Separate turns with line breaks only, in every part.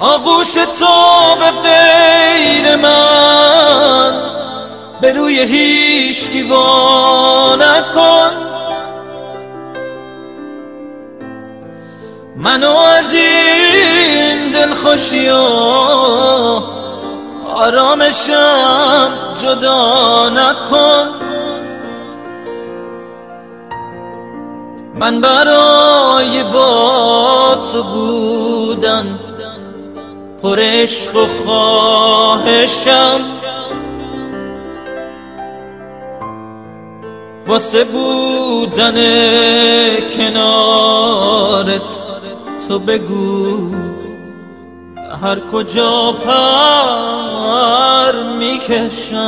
آغوش تو به غیر من به روی هیچ نکن منو از این دلخوشی و آرامشم جدا نکن. من برای با تو پر عشق و خواهشم. واسه بودن کنارت تو بگو هر کجا پر می‌کشم.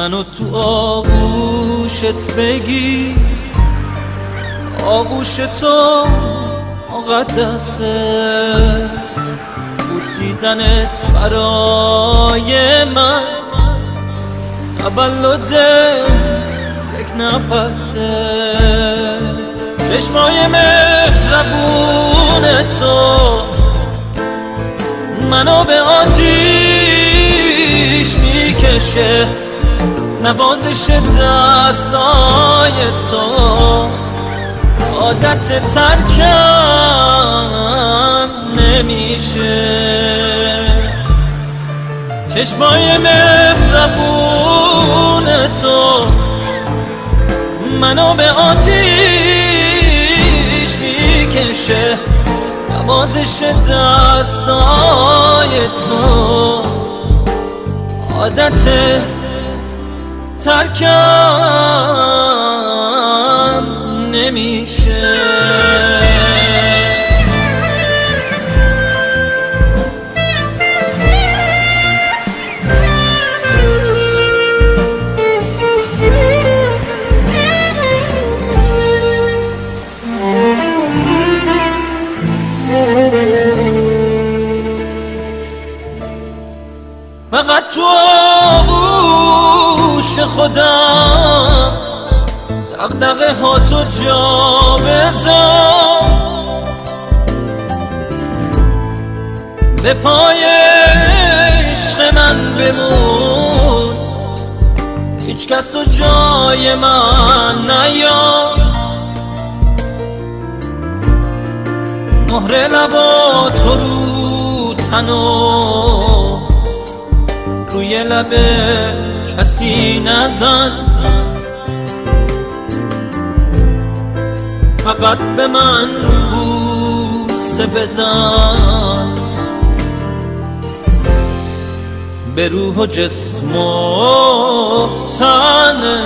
منو تو آغوشت بگی. آغوش تو مقدسه. بوسیدنت برای من تولد یک نفسه. چشمای مهربون تو منو به آتیش می‌کشه. نوازش دستای تو. عادت ترکم نمیشه. چشمای مهربون تو. منو به آتیش می‌کشه. نوازش دستای تو. عادت ترکم نمیشه. فقط تو خودم دقدقه ها تو جا بذار به پای عشق من بمون. هیچ کس تو جای من نیا مهر لبا تو رو تنو روی لب کسی نزن. فقط به من بوسه بزن. به روح و جسم و تنه